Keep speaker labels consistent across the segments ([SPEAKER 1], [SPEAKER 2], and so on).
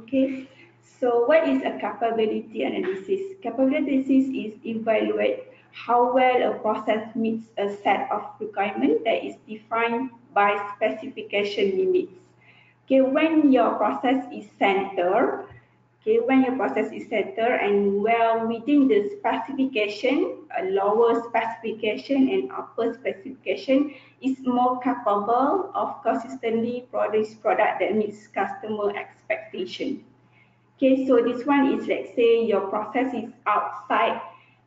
[SPEAKER 1] Okay, so what is a capability analysis? Capability analysis is evaluate how well a process meets a set of requirements that is defined by specification limits. Okay, when your process is centered, okay, when your process is centered and well within the specification, a lower specification and upper specification is more capable of consistently produce product that meets customer expectation. Okay, so this one is let's say your process is outside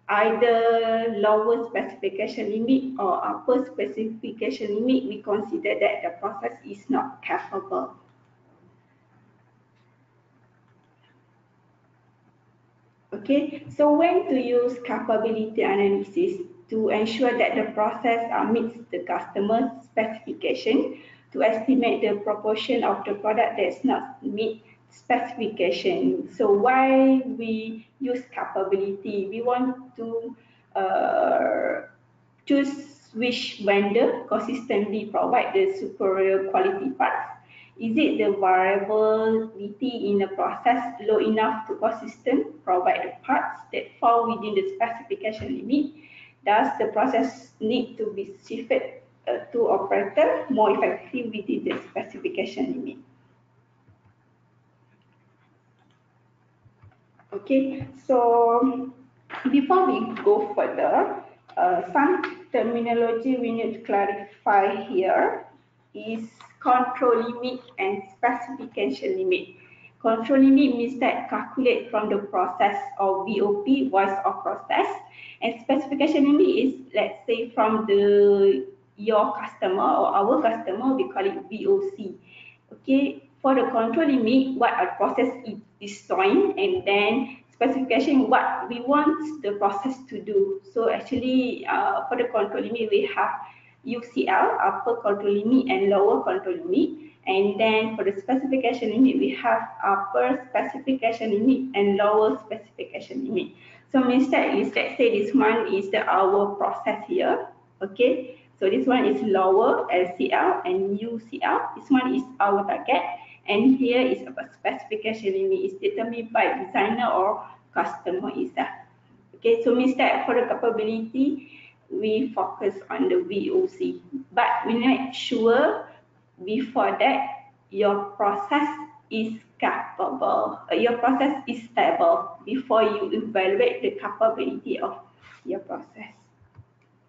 [SPEAKER 1] either lower specification limit or upper specification limit, we consider that the process is not capable. Okay, so when to use capability analysis to ensure that the process uh, meets the customer specification, to estimate the proportion of the product that's not meet specification. So why we use capability? We want to uh, choose which vendor consistently provide the superior quality parts. Is it the variability in the process low enough to consistent provide the parts that fall within the specification limit? Does the process need to be shifted uh, to operator more effectively within the specification limit? Okay, so before we go further, uh, some terminology we need to clarify here is control limit and specification limit. Control limit means that calculate from the process of VOP, voice of process, and specification limit is let's say from the your customer or our customer, we call it VOC. Okay, for the control limit, what a process is destroying and then specification what we want the process to do. So actually uh, for the control limit, we have UCL, upper control limit and lower control limit. And then for the specification limit, we have upper specification limit and lower specification limit. So is, let's say this one is the our process here, okay? So this one is lower LCL and UCL. This one is our target. And here is a specification limit is determined by designer or customer itself. Okay, so means that for the capability, we focus on the VOC. But we make sure before that your process is capable, uh, your process is stable before you evaluate the capability of your process.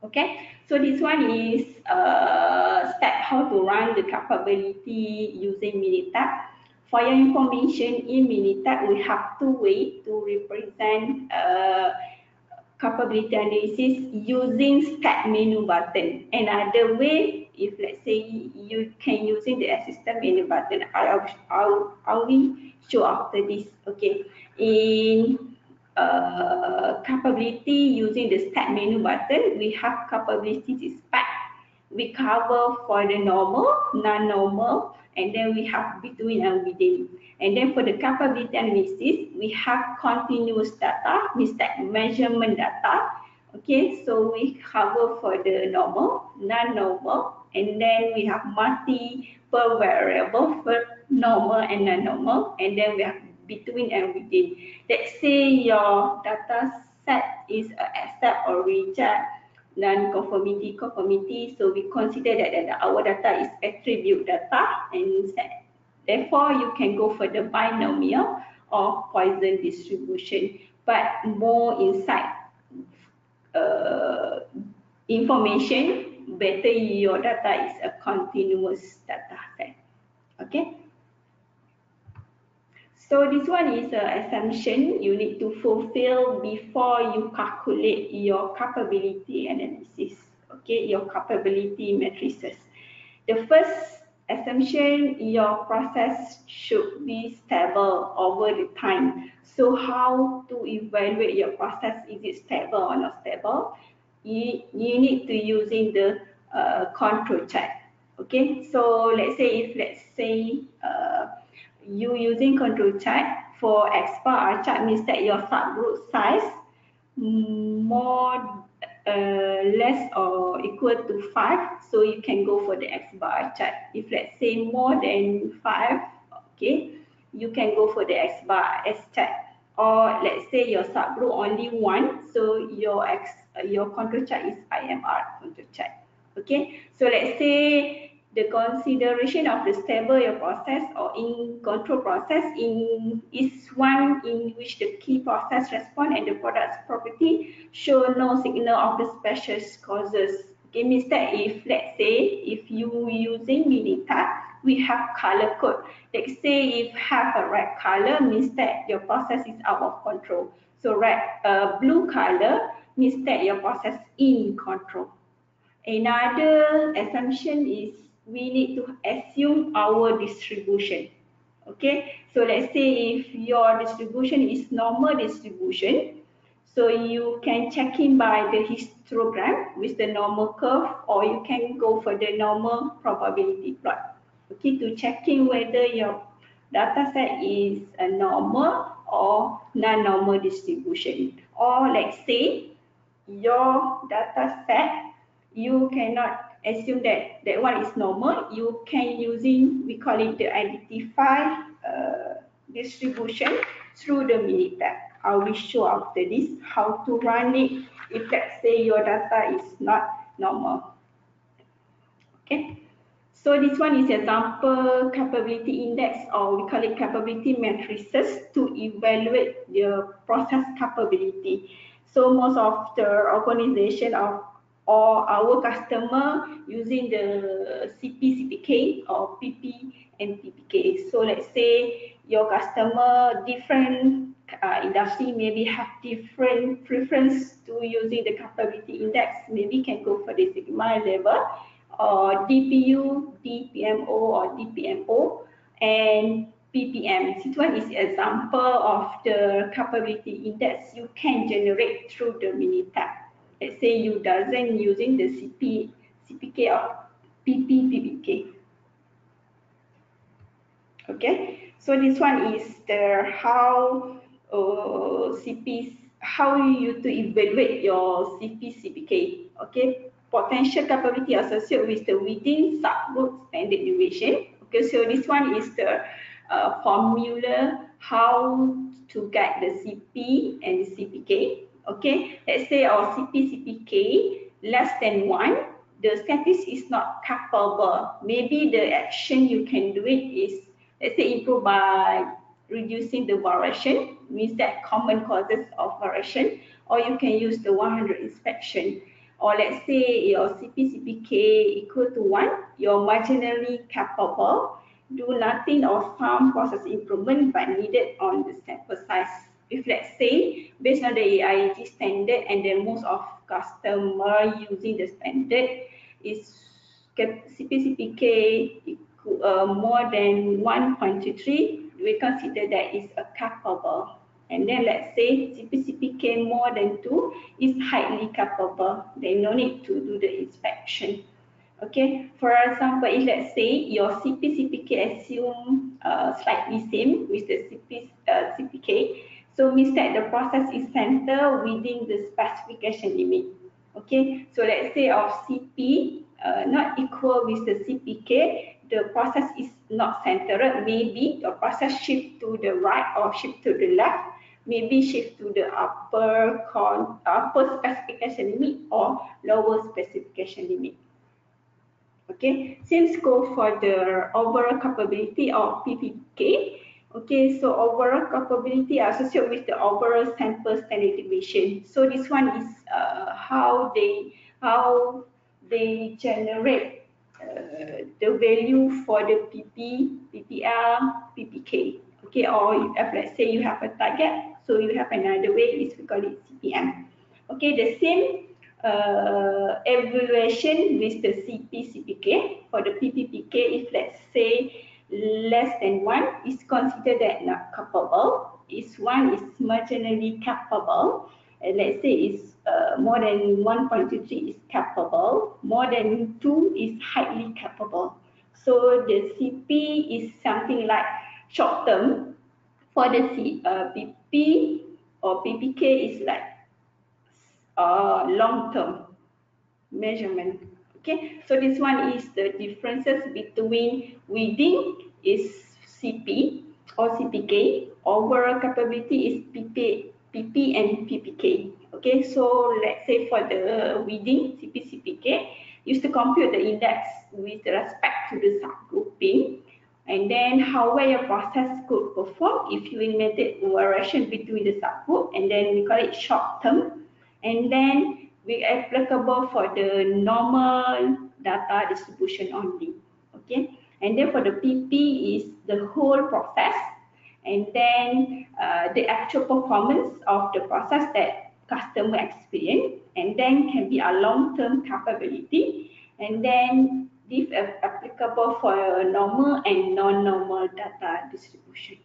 [SPEAKER 1] Okay, so this one is uh, step how to run the capability using Minitab. For your information, in Minitab, we have two ways to represent uh, capability analysis using step menu button. Another way, if let's say you can using the assistant menu button, I'll, I'll, I'll show after this. Okay, in uh, capability using the stat menu button, we have capability to spec. We cover for the normal, non-normal, and then we have between and within. And then for the capability analysis, we have continuous data, means that measurement data. Okay, so we cover for the normal, non-normal, and then we have multiple variable for normal and non-normal, and then we have between and within. Let's say your data set is accept or reject non-conformity, conformity. So we consider that, that our data is attribute data and. Therefore, you can go for the binomial or Poisson distribution. But more insight uh, information, better your data is a continuous data set. Okay. So this one is an assumption you need to fulfill before you calculate your capability analysis, okay, your capability matrices. The first assumption, your process should be stable over the time. So how to evaluate your process, is it stable or not stable? You, you need to using the uh, control check. Okay, so let's say if let's say uh, you using control chart for X bar R chart means that your subgroup size more uh, less or equal to 5 so you can go for the X bar chart if let's say more than 5 okay you can go for the X bar, X chart. Or let's say your subgroup only one, so your X, your control chart is IMR control chart. Okay, so let's say the consideration of the stable process or in control process in is one in which the key process respond and the product's property show no signal of the special causes. Okay, means that if let's say if you using Minitab, we have color code. Let's say if have a red color means that your process is out of control. So red, uh, blue color means that your process in control. Another assumption is we need to assume our distribution. Okay, so let's say if your distribution is normal distribution, so you can check in by the histogram with the normal curve or you can go for the normal probability plot. Okay, to check in whether your data set is a normal or non-normal distribution. Or let's say your data set, you cannot assume that that one is normal, you can using, we call it the identify uh, distribution through the Minitab. I will show after this how to run it if let's say your data is not normal. Okay, so this one is example capability index or we call it capability matrices to evaluate the process capability. So most of the organization of or our customer using the CP, CPK or PP and PPK. So let's say your customer different uh, industry maybe have different preference to using the capability index. Maybe can go for the sigma level or DPU, DPMO or DPMO and PPM. This one is example of the capability index you can generate through the Minitab let's say you doesn't using the CP, CPK or PP, PPK. Okay, so this one is the how uh, CP, how you to evaluate your CP, CPK. Okay, potential capability associated with the within subgroup standard deviation. Okay, so this one is the uh, formula how to get the CP and the CPK okay? Let's say our CP-CPK less than 1 the statistic is not capable maybe the action you can do it is let's say improve by reducing the variation means that common causes of variation or you can use the 100 inspection. Or let's say your CP-CPK equal to 1 you're marginally capable do nothing or some process improvement but needed on the sample size if let's say based on the AIAG standard and then most of customer using the standard is CPCPK uh, more than 1.23, we consider that is a capable. And then let's say CPCPK more than 2 is highly capable. They no need to do the inspection. Okay, for example, if let's say your CPCPK assume uh, slightly same with the CP, uh, CPK, so means that the process is centered within the specification limit. Okay, so let's say of CP uh, not equal with the CPK, the process is not centered. Maybe the process shift to the right or shift to the left. Maybe shift to the upper con upper specification limit or lower specification limit. Okay, same go for the overall capability of PPK, Okay, so overall capability associated with the overall sample standard deviation. So this one is uh, how they how they generate uh, the value for the PP, PPL, PPK. Okay, or if let's say you have a target, so you have another way is we call it CPM. Okay, the same uh, evaluation with the CP, CPK for the PPPK if let's say less than 1 is considered that not capable. Is 1 is marginally capable. Let's say is uh, more than 1.23 is capable. More than 2 is highly capable. So the CP is something like short term. For the C, uh, PP or PPK is like uh, long term measurement Okay, so this one is the differences between within is CP or CPK. Overall capability is PP, PP and PPK. Okay, so let's say for the within CP, CPK, used to compute the index with respect to the subgrouping and then how well your process could perform if you implemented variation between the subgroup and then we call it short term and then we applicable for the normal data distribution only okay? And then for the pp is the whole process and then uh, the actual performance of the process that customer experience and then can be a long-term capability and then this applicable for normal and non-normal data distribution.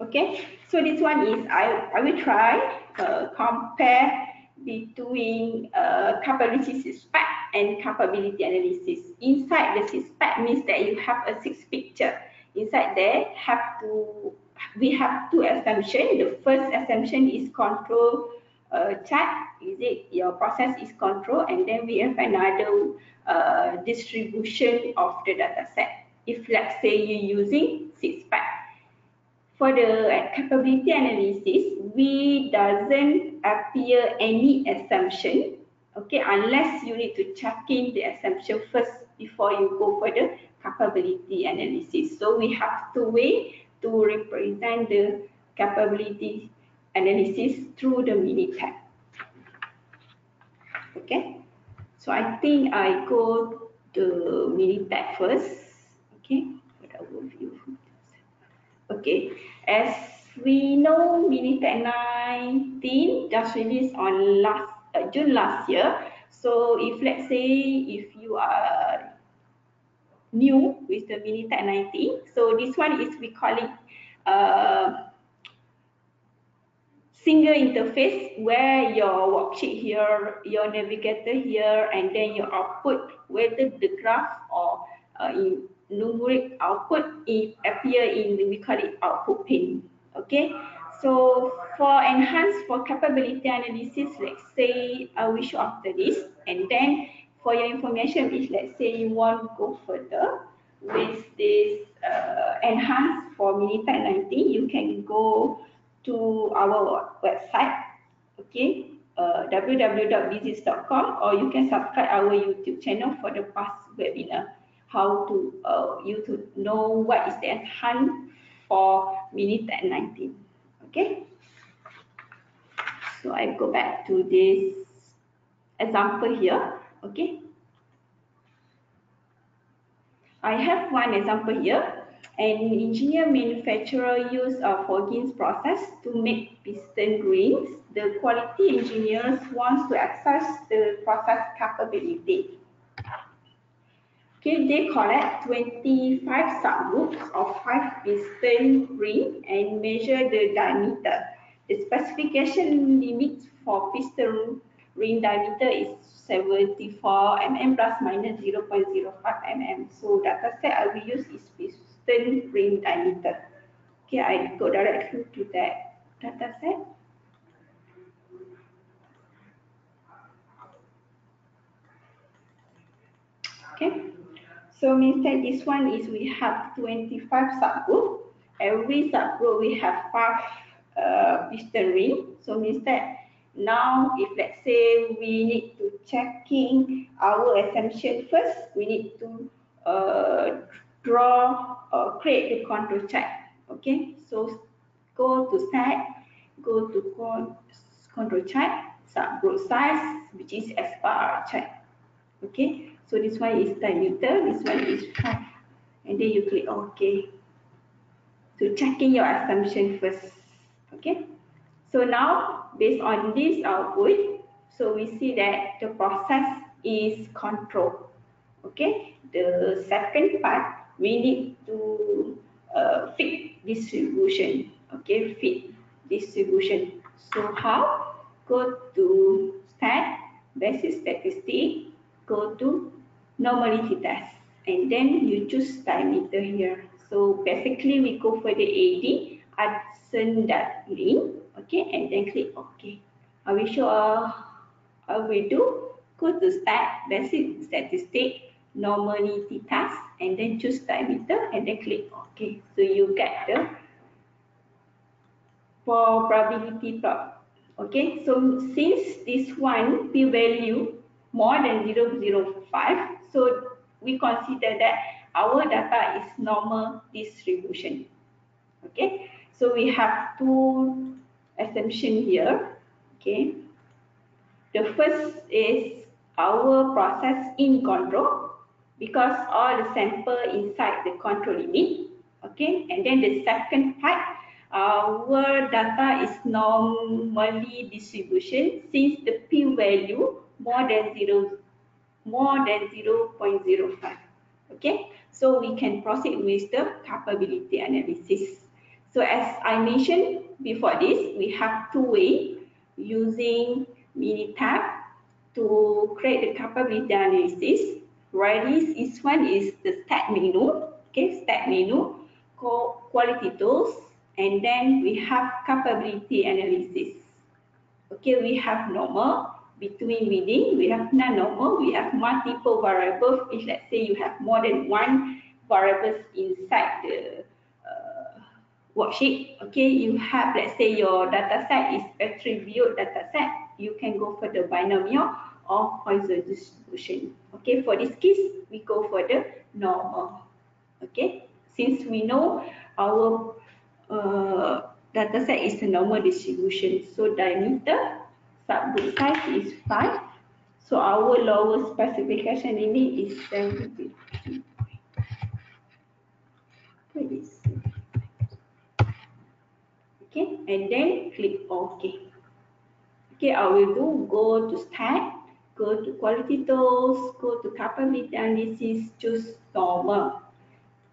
[SPEAKER 1] Okay, so this one is I, I will try uh, compare between uh, capability spec and capability analysis. Inside the spec means that you have a six picture. Inside there have to we have two assumptions. The first assumption is control uh, check is it your process is control, and then we have another uh, distribution of the data set. If let's say you're using six pack. For the capability analysis, we doesn't appear any assumption, okay, unless you need to check in the assumption first before you go for the capability analysis. So we have to wait to represent the capability analysis through the Minitab. Okay, so I think I go to the Minitab first. Okay, for the overview. Okay, as we know, Minitab 19 just released on last uh, June last year. So if let's say if you are new with the Minitab 19, so this one is we call it uh, single interface where your worksheet here, your navigator here, and then your output, whether the graph or uh, in numeric output it appear in we call it output pane. Okay, so for enhanced for capability analysis, let's say I will show after this, and then for your information, if let's say you want to go further with this uh, enhanced for Minitab 19, you can go to our website, okay, uh, www.business.com or you can subscribe our YouTube channel for the past webinar, how to, uh, you to know what is the time for Minitab 19, okay. So I go back to this example here, okay. I have one example here an engineer manufacturer use a forging process to make piston rings. The quality engineers wants to access the process capability. Okay, they collect 25 subgroups of 5 piston ring and measure the diameter. The specification limit for piston ring diameter is 74 mm plus minus 0.05 mm. So data set I will use is piston ring diameter. Okay, I go directly to that data set. Okay, so means that this one is we have 25 subgroup. Every subgroup we have five uh, piston ring. So means that now if let's say we need to checking our assumption first, we need to uh, draw or create the control chart. Okay, so go to set, go to control chart, subgroup size, which is bar chart. Okay, so this one is diameter, this one is five, and then you click OK. So checking your assumption first. Okay, so now based on this output, so we see that the process is controlled. Okay, the second part we need to uh, fit distribution. Okay, fit distribution. So how? Go to stat, basic statistic, go to normality test, and then you choose diameter here. So basically we go for the AD, Anderson-Darling, okay, and then click OK. I will show uh, how we do. Go to stat, basic statistic, normality task and then choose diameter and then click OK. So you get the probability plot. Okay, so since this one p value more than 0.05, so we consider that our data is normal distribution. Okay, so we have two assumption here. Okay, the first is our process in control because all the sample inside the control limit. Okay, and then the second part, our data is normally distribution since the p value more than zero more than 0.05 okay? So we can proceed with the capability analysis. So as i mentioned before this we have two way using minitab to create the capability analysis. Right this is one is the stat menu. Okay? Stat menu quality tools and then we have capability analysis. Okay? We have normal between within, we have non-normal, we have multiple variables. If let's say you have more than one variables inside the uh, worksheet, okay, you have, let's say your data set is attribute data set, you can go for the binomial or Poisson distribution. Okay, for this case, we go for the normal. Okay, since we know our uh, data set is a normal distribution, so diameter subgroup size is 5. So our lower specification limit is 70. Okay, and then click OK. Okay, I will do go to stat, go to quality tools, go to capability analysis, choose normal.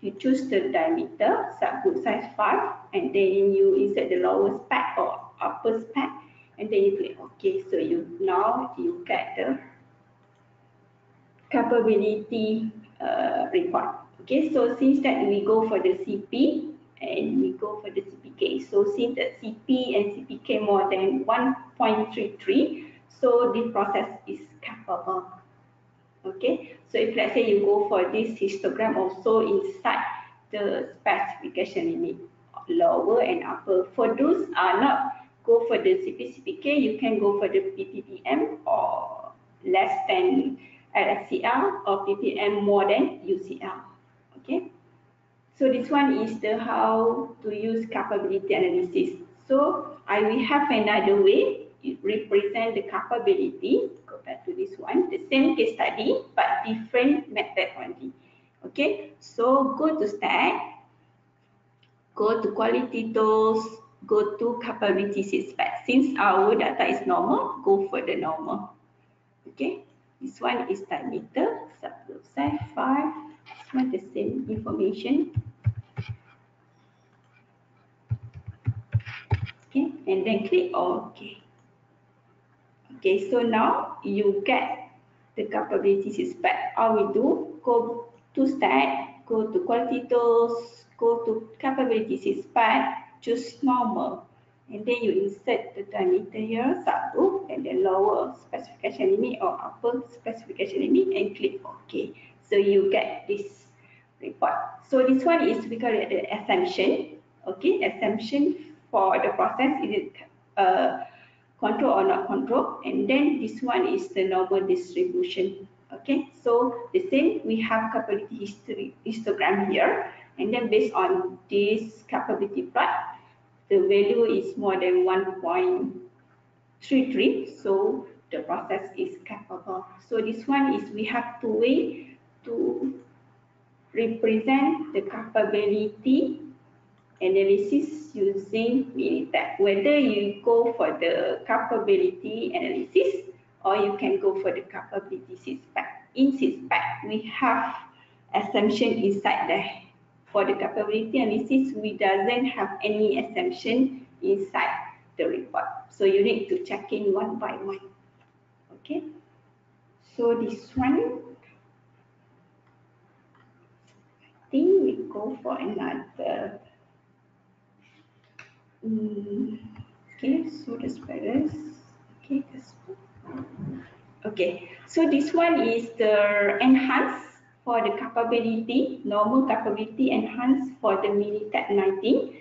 [SPEAKER 1] You choose the diameter, subgroup size 5, and then you insert the lower spec or upper spec and then you click OK. So you now you get the capability uh, report. Okay, so since that we go for the CP and we go for the CPK. So since that CP and CPK more than 1.33, so this process is capable. Okay, so if let's say you go for this histogram also inside the specification limit, lower and upper. For those are not go for the CPCPK, you can go for the PPPM or less than LSCL or PPM more than UCL. Okay. So this one is the how to use capability analysis. So I will have another way represent the capability. Back to this one, the same case study but different method only. Okay, so go to stat, go to quality tools, go to capability spec. Since our data is normal, go for the normal. Okay, this one is diameter, subgroup size 5. This one the same information. Okay, and then click OK. Okay, so now you get the capability spec. All we do, go to stat, go to quality tools, go to capability spec, choose normal and then you insert the diameter here subgroup and then lower specification limit or upper specification limit and click OK. So you get this report. So this one is we call it the assumption. Okay, assumption for the process is it uh, control or not control and then this one is the normal distribution. Okay, so the same we have capability history histogram here and then based on this capability plot the value is more than 1.33 so the process is capable so this one is we have to way to represent the capability analysis using Minitab. Whether you go for the capability analysis or you can go for the capability spec. In spec, we have assumption inside there for the capability analysis, we doesn't have any assumption inside the report. So you need to check in one by one. Okay. So this one, I think we go for another. Um, okay, so the spreaders. Okay, this one. Okay, so this one is the enhanced for the capability, normal capability enhanced for the Minitab 19.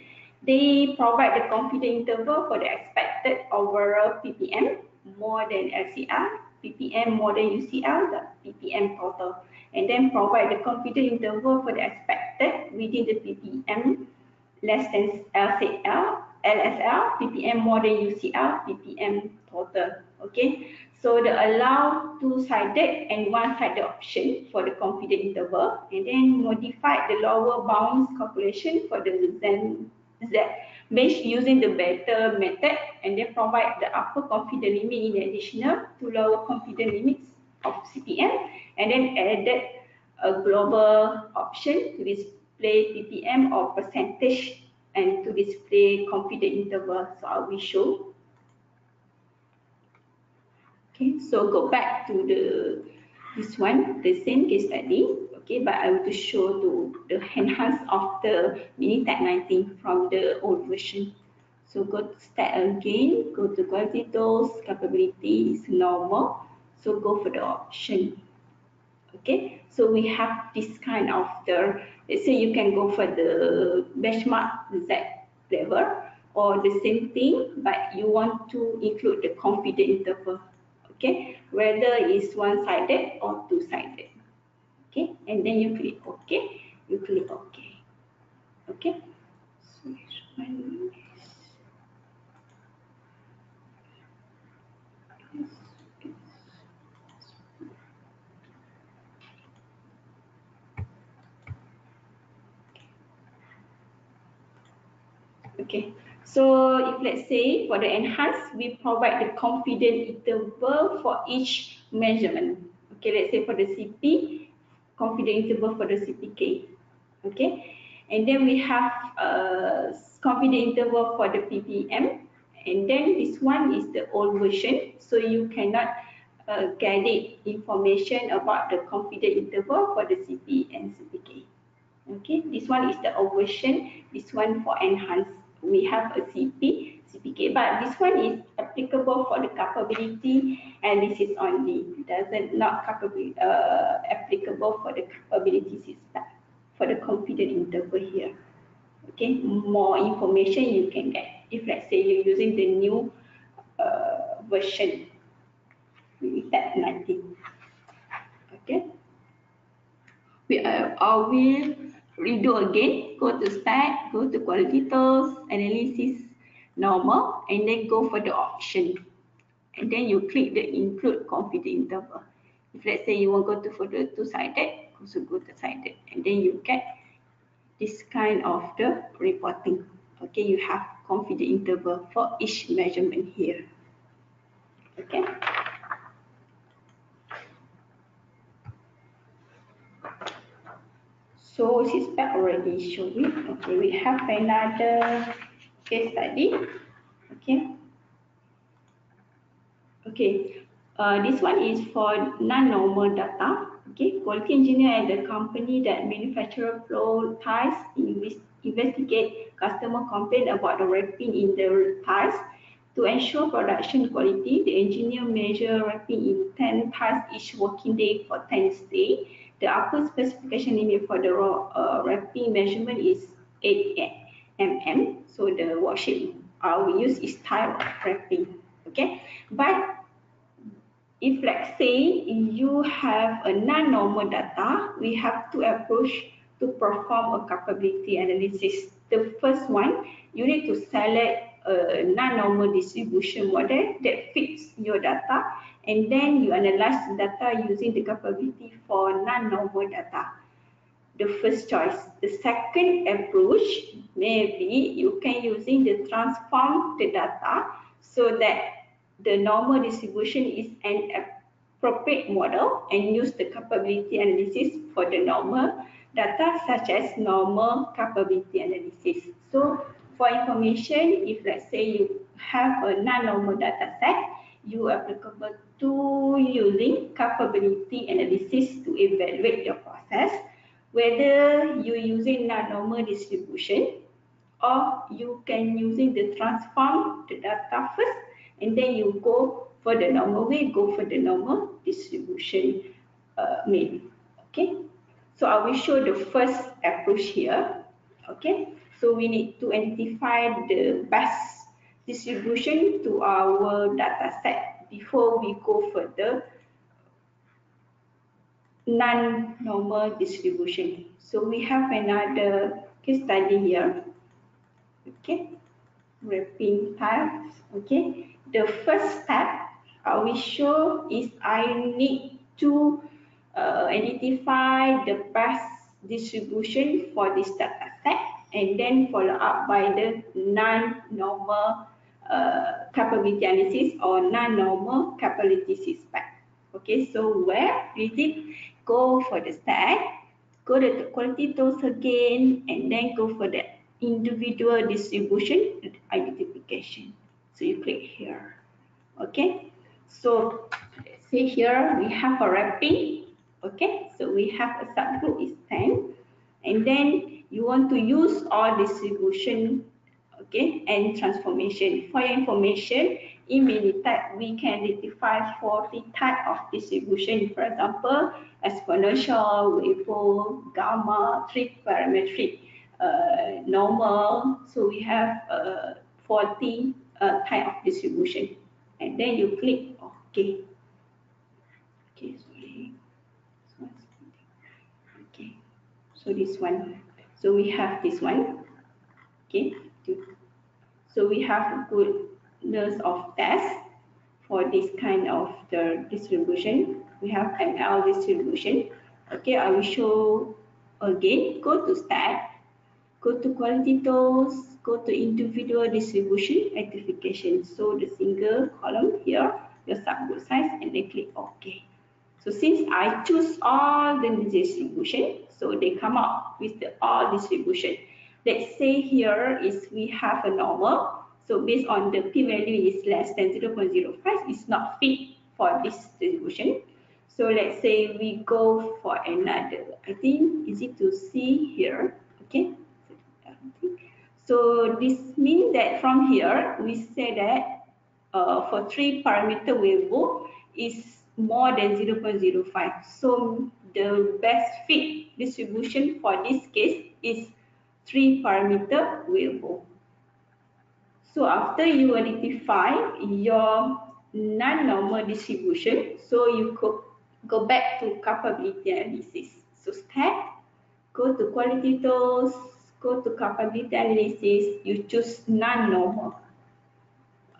[SPEAKER 1] They provide the confidence interval for the expected overall PPM more than LCR, PPM more than UCL, the PPM total, and then provide the confidence interval for the expected within the PPM less than LCL, LSL, PPM more than UCL, PPM total. Okay, so the allow two-sided and one-sided option for the confidence interval, and then modify the lower bounds calculation for the Z, Z mesh using the better method, and then provide the upper confidence limit in additional to lower confidence limits of CPM, and then added a global option to display PPM or percentage and to display confidence interval. So I will show. Okay, so go back to the this one, the same case study. Okay, but I will to show to the enhance of the Minitab 19 from the old version. So go to stat again, go to quality tools, capability is normal. So go for the option. Okay, so we have this kind of the let's say you can go for the benchmark Z level or the same thing, but you want to include the confidence interval, okay, whether it's one-sided or two-sided, okay, and then you click OK, you click OK, okay. So one Okay, so if let's say for the enhanced, we provide the confidence interval for each measurement. Okay, let's say for the CP, confidence interval for the CPK. Okay, and then we have a confidence interval for the PPM, and then this one is the old version, so you cannot uh, information about the confidence interval for the CP and CPK. Okay, this one is the old version, this one for enhanced we have a CP, CPK, but this one is applicable for the capability and this is only. Doesn't not capability, uh, applicable for the capability system, for the confidence interval here. Okay, more information you can get if let's say you're using the new uh, version, Tab 19. Okay, we are, are we redo again, go to stat, go to quality tools, analysis, normal, and then go for the option. And then you click the include confidence interval. If let's say you want to go to the two-sided, also go to sided, and then you get this kind of the reporting. Okay, you have confidence interval for each measurement here. Okay. So Sixpack already showed it. Okay, we have another case study. Okay. Okay, uh, this one is for non-normal data. Okay, quality engineer at the company that manufacture flow ties investigate customer complaint about the wrapping in the ties. To ensure production quality, the engineer measure wrapping in 10 ties each working day for 10 days the upper specification limit for the uh, wrapping measurement is 8 mm. So the worksheet uh, we use is type of wrapping. Okay, but if let's say you have a non-normal data, we have to approach to perform a capability analysis. The first one, you need to select a non-normal distribution model that fits your data and then you analyze the data using the capability for non-normal data. The first choice. The second approach, maybe you can using the transform the data so that the normal distribution is an appropriate model and use the capability analysis for the normal data such as normal capability analysis. So for information, if let's say you have a non-normal data set, you applicable to using capability analysis to evaluate your process, whether you using non-normal distribution or you can using the transform the data first and then you go for the normal way, go for the normal distribution uh, maybe. Okay, So I will show the first approach here. Okay, so we need to identify the best distribution to our data set before we go further non-normal distribution. So we have another case study here. Okay, wrapping types. Okay, the first step I will show is I need to uh, identify the best distribution for this data set and then follow up by the non-normal uh, capability analysis or non-normal capability spec. Okay, so where is it? Go for the stack, go to the quality tools again, and then go for the individual distribution identification. So you click here. Okay, so let's here we have a wrapping. Okay, so we have a subgroup is 10, and then you want to use all distribution okay, and transformation. For your information, in Minitab, we can identify 40 type of distribution. For example, exponential, Weibull, gamma, trigonometric, uh, normal. So we have uh, 40 uh, type of distribution. And then you click OK. Okay, sorry. Okay, so this one. So we have this one. Okay, so we have goodness of test for this kind of the distribution. We have ML distribution. Okay, I will show again. Go to stat, go to quality tools, go to individual distribution identification. So the single column here, your subgroup size, and then click OK. So since I choose all the distribution, so they come up with the all distribution. Let's say here is we have a normal. So based on the p-value is less than 0.05, it's not fit for this distribution. So let's say we go for another. I think easy to see here. Okay. So this means that from here we say that uh, for three parameter Weibull is more than 0.05. So the best fit distribution for this case is three parameter Weibull. So after you identify your non-normal distribution, so you could go back to capability analysis. So step, go to quality tools, go to capability analysis, you choose non-normal.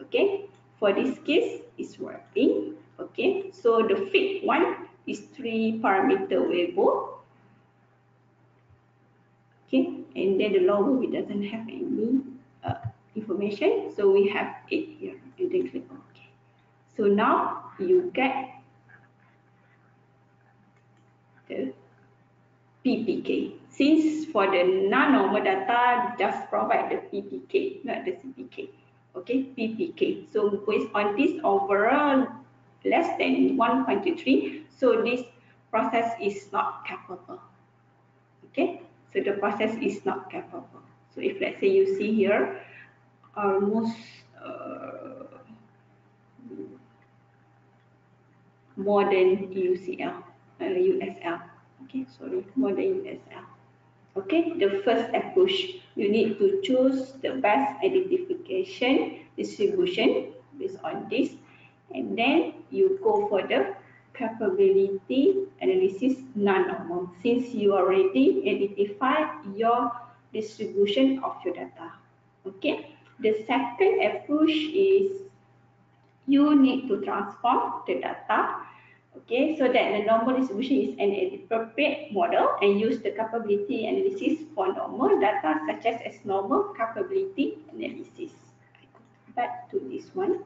[SPEAKER 1] Okay, for this case, it's working. Okay, so the fit one is three parameter Weibull okay and then the logo it doesn't have any uh, information so we have it here. And then click ok so now you get the ppk since for the non-normal data just provide the ppk not the cpk okay ppk so based on this overall less than 1.3 so this process is not capable. Okay so the process is not capable. So if let's say you see here, almost uh, more than UCL, uh, USL. Okay, sorry, more than USL. Okay, the first approach, you need to choose the best identification distribution based on this, and then you go for the capability analysis non-normal since you already identify your distribution of your data. Okay. The second approach is you need to transform the data okay so that the normal distribution is an appropriate model and use the capability analysis for normal data such as as normal capability analysis back to this one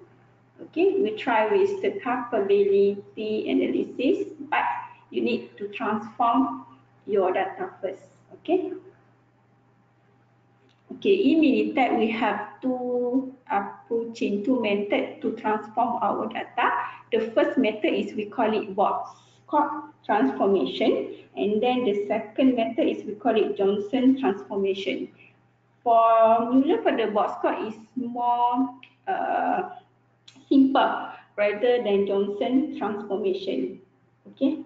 [SPEAKER 1] Okay, we try with the capability analysis, but you need to transform your data first. Okay. Okay, in Minitab, we have two approach in two methods to transform our data. The first method is we call it box Scott transformation, and then the second method is we call it Johnson transformation. Formula for the Box-Cox is more uh, simple rather than Johnson transformation. Okay.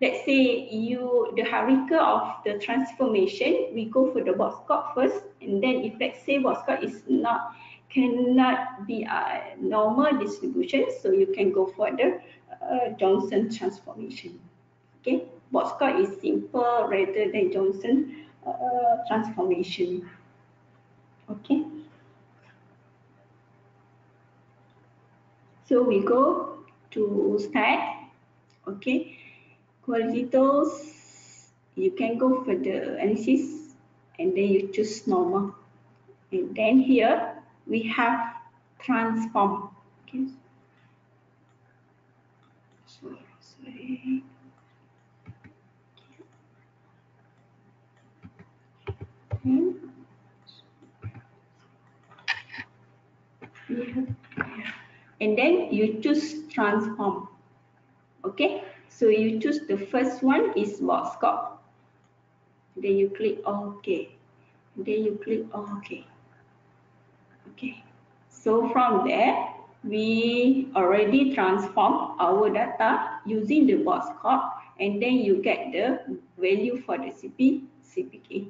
[SPEAKER 1] let's say you the hierarchy of the transformation we go for the box first and then if let's say box is not cannot be a normal distribution so you can go for the uh, Johnson transformation okay box is simple rather than Johnson uh, transformation okay so we go to start okay quality tools, you can go for the analysis and then you choose normal. And then here we have transform. Okay. Sorry, sorry. Okay. And then you choose transform. Okay. So you choose the first one is Box-Cox. Then you click OK. Then you click OK. Okay. So from there, we already transform our data using the box cut and then you get the value for the CP, CPK.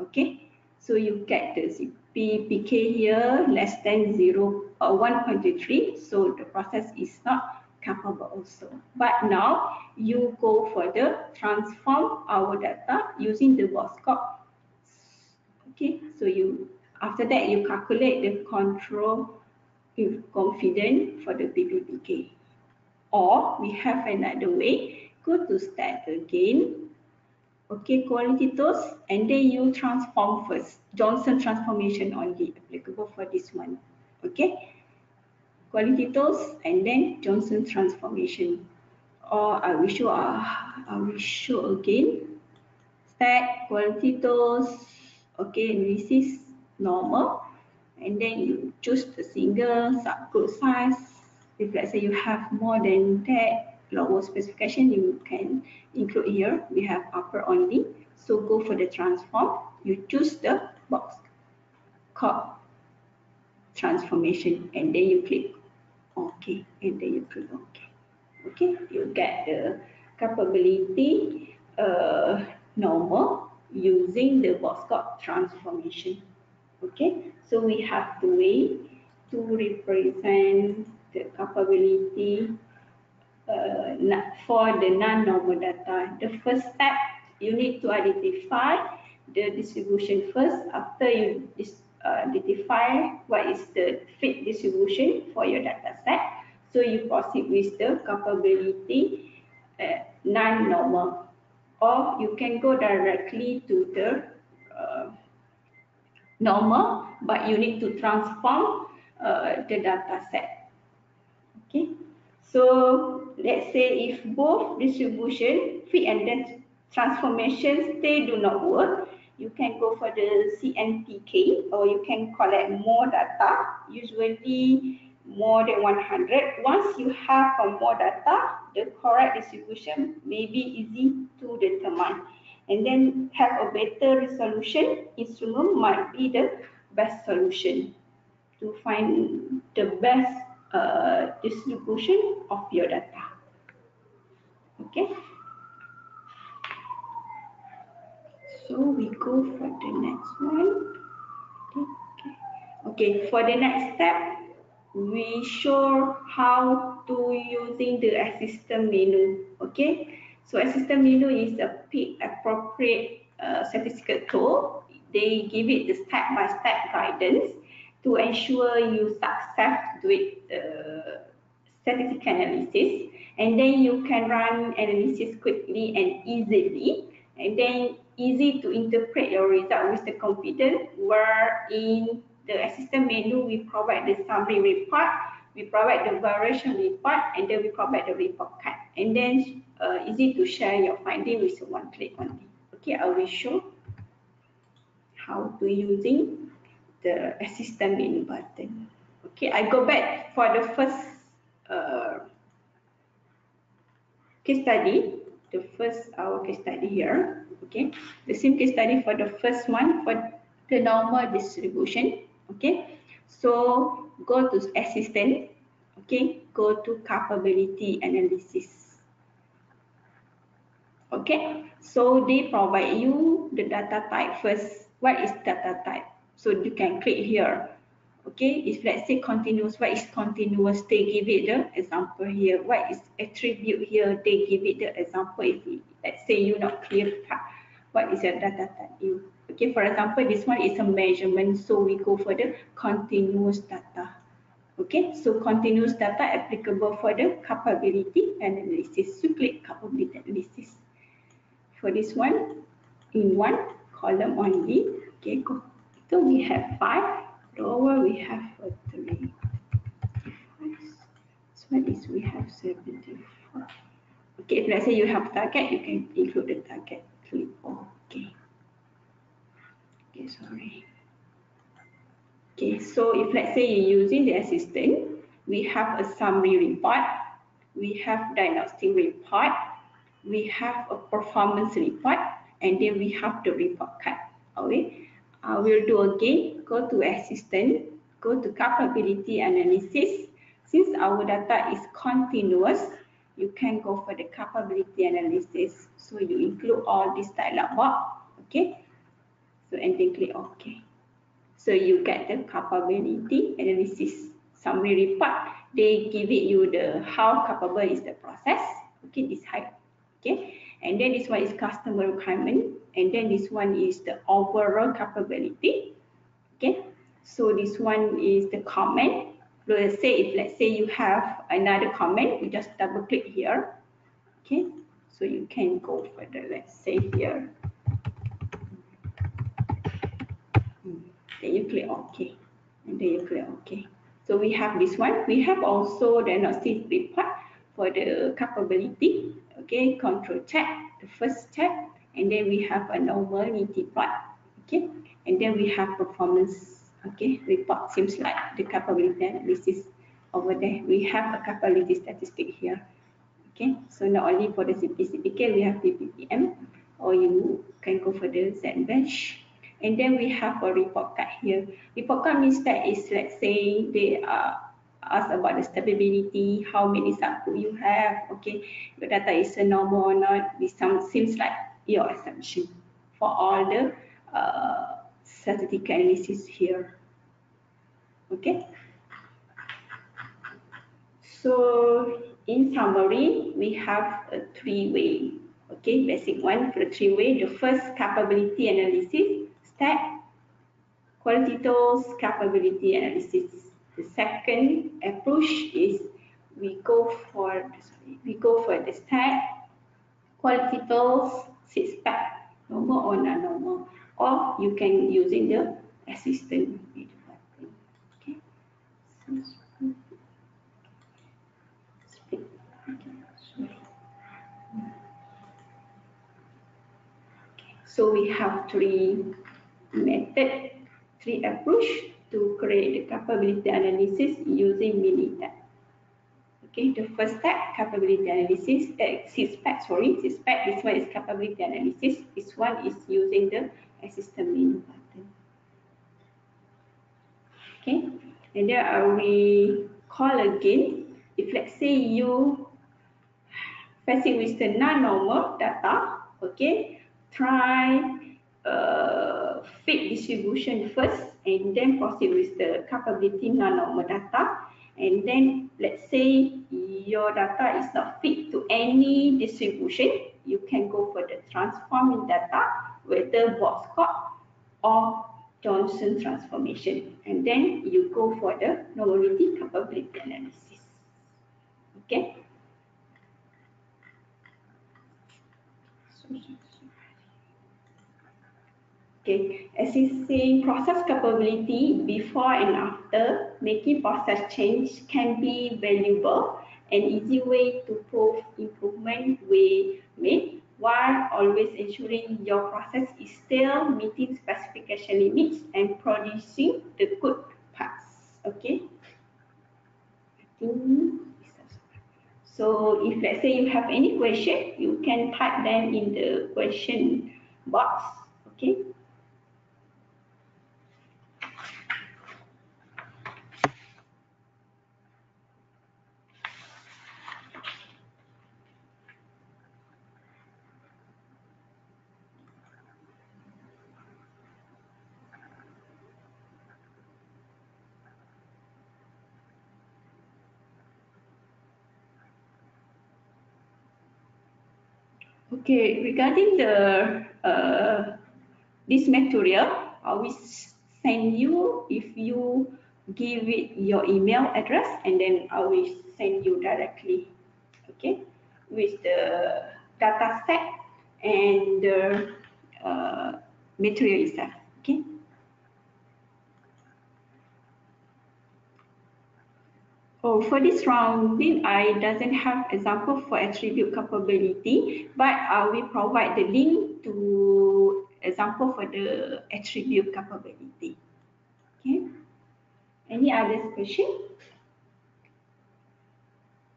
[SPEAKER 1] Okay. So you get the CPK here less than 0 or uh, 1.3. So the process is not capable also. But now you go further, transform our data using the Box-Cox. Okay, so you after that you calculate the control with confidence for the PPPK. Or we have another way, go to start again. Okay, quality tools, and then you transform first. Johnson transformation only applicable for this one. Okay, quality tools and then Johnson transformation. Or I will show, uh, I will show again. Stack quality tools, okay, analysis normal, and then you choose the single subgroup size. If let's say you have more than that lower specification, you can include here. We have upper only. So go for the transform. You choose the box called transformation and then you click okay and then you click okay okay you get the capability uh, normal using the cut transformation. Okay so we have to way to represent the capability uh, for the non-normal data. The first step you need to identify the distribution first. After you identify what is the fit distribution for your data set. So you proceed with the capability uh, non-normal or you can go directly to the uh, normal but you need to transform uh, the data set. Okay, so let's say if both distribution fit and then transformations they do not work, you can go for the CNPK or you can collect more data, usually more than 100. Once you have more data, the correct distribution may be easy to determine. And then have a better resolution instrument might be the best solution to find the best uh, distribution of your data. Okay. So we go for the next one. Okay. okay, for the next step, we show how to using the assistant menu. Okay, so assistant menu is a appropriate uh, statistical tool. They give it the step-by-step -step guidance to ensure you success with the statistical analysis. And then you can run analysis quickly and easily. And then easy to interpret your result with the confidence where in the assistant menu we provide the summary report we provide the variation report and then we provide the report card. And then uh, easy to share your finding with one click only okay i will show how to using the assistant menu button. Okay i go back for the first uh, case study. The first our case study here okay the same case study for the first one for the normal distribution okay so go to assistant okay go to capability analysis Okay, so they provide you the data type first. What is data type? So you can click here. Okay, if let's say continuous, what is continuous? They give it the example here. What is attribute here? They give it the example. If let's say you not clear what is your data type? Okay, for example, this one is a measurement, so we go for the continuous data. Okay, so continuous data applicable for the capability analysis. So click capability analysis. For this one, in one column only, okay, go. So we have five, rower we have three. So what is we have 74. Okay, if let's say you have target, you can include the target. OK. Okay, sorry. Okay, so if let's say you're using the assistant, we have a summary report, we have diagnostic report, we have a performance report, and then we have the report card. Okay, uh, we'll do again, go to assistant, go to capability analysis. Since our data is continuous, you can go for the capability analysis. So you include all this dialog box, okay? So and then click OK. So you get the capability analysis summary report. They give it you the how capable is the process. Okay, this height. Okay, and then this one is customer requirement, and then this one is the overall capability. Okay, so this one is the comment. Let's say if let's say you have another comment, you just double click here. Okay, so you can go further. Let's say here hmm, then you click OK and then you click OK. So we have this one. We have also the diagnostic report for the capability. Okay, control check, the first check, and then we have a normal plot. Okay, and then we have performance. Okay, report seems like the capability analysis over there. We have a capability statistic here. Okay, so not only for the CPCPK, we have PPPM, or you can go for the ZBench and then we have a report card here. Report card means that is let's say they uh, ask about the stability, how many subgroup you have, okay, your data is a normal or not. This sounds, seems like your assumption for all the uh, statistical analysis here. Okay. So in summary, we have uh, a three-way, okay, basic one for the three-way. The first capability analysis, step, quality tools, capability analysis. The second approach is we go for we go for the STAT, quality tools, six pack, normal or non-normal, or you can using the assistant. Okay. So we have three method, three approach to create the capability analysis using Minitab. Okay, the first step, capability analysis, uh, Sixpack, sorry, Sixpack, this one is capability analysis, this one is using the assistant menu button. Okay, and then I will call again, if let's say you facing with the non-normal data, okay, try uh, fit distribution first and then proceed with the capability non-normal data. And then let's say your data is not fit to any distribution, you can go for the transforming data, whether Box-Cox or Johnson transformation. And then you go for the normality capability analysis. Okay. Okay, assessing process capability before and after making process change can be valuable and easy way to prove improvement we made while always ensuring your process is still meeting specification limits and producing the good parts. Okay. So if let's say you have any question, you can type them in the question box. Okay. Okay, regarding the uh, this material, I will send you if you give it your email address and then I will send you directly. Okay, with the data set and the uh, material itself. Okay. Oh, for this round, I doesn't have example for attribute capability, but uh, I will provide the link to example for the attribute capability. Okay. Any other question?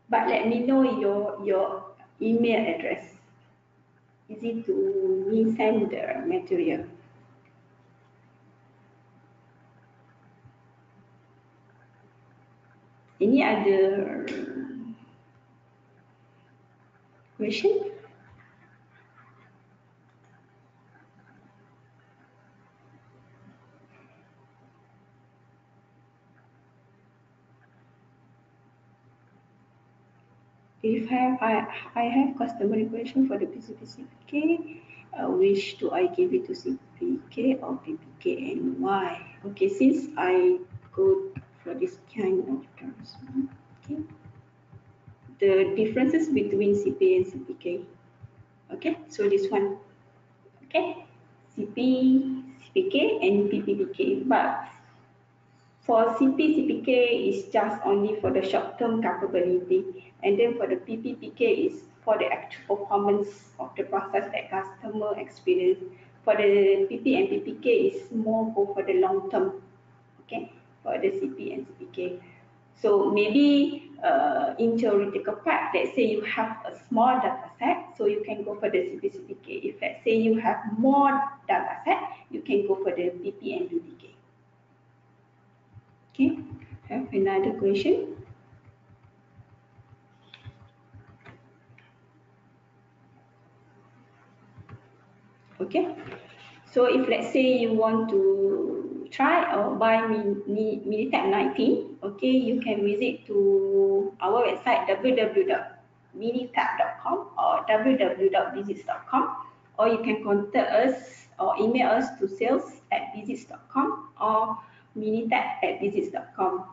[SPEAKER 1] But let me know your your email address. Easy to me send the material. Any other question? If have I I have customer question for the PCPCK, uh, which do I give it to CPK or PPK and why? Okay, since I go for this kind of terms. Okay. The differences between CP and CPK. Okay, so this one. Okay, CP, CPK and PPPK. But for CP, CPK is just only for the short-term capability. And then for the PPPK is for the actual performance of the process that customer experience. For the PP and PPK is more for the long term. Okay for the CP and CPK. So maybe uh, in theoretical part, let's say you have a small data set, so you can go for the CP, CPK. If let's say you have more data set, you can go for the PP and PPK. Okay, have another question? Okay, so if let's say you want to try or buy Minitab 19, okay, you can visit to our website www.minitab.com or www.visits.com or you can contact us or email us to sales at visits.com or minitab at visits.com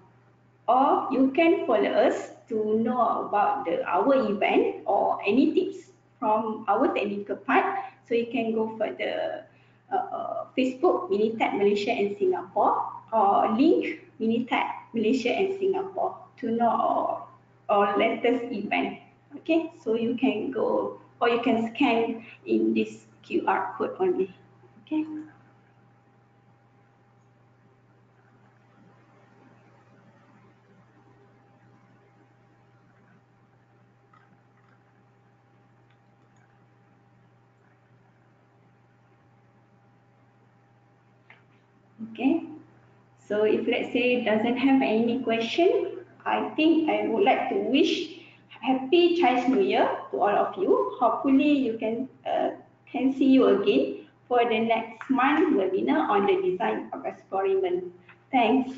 [SPEAKER 1] or you can follow us to know about the our event or any tips from our technical part so you can go for the uh, Facebook Minitab Malaysia and Singapore or link Minitab Malaysia and Singapore to know our, our latest event. Okay, so you can go or you can scan in this QR code only. Okay. Okay. So if let's say doesn't have any question, I think I would like to wish happy Chinese New Year to all of you. Hopefully you can uh, can see you again for the next month webinar on the design of experiment. Thanks.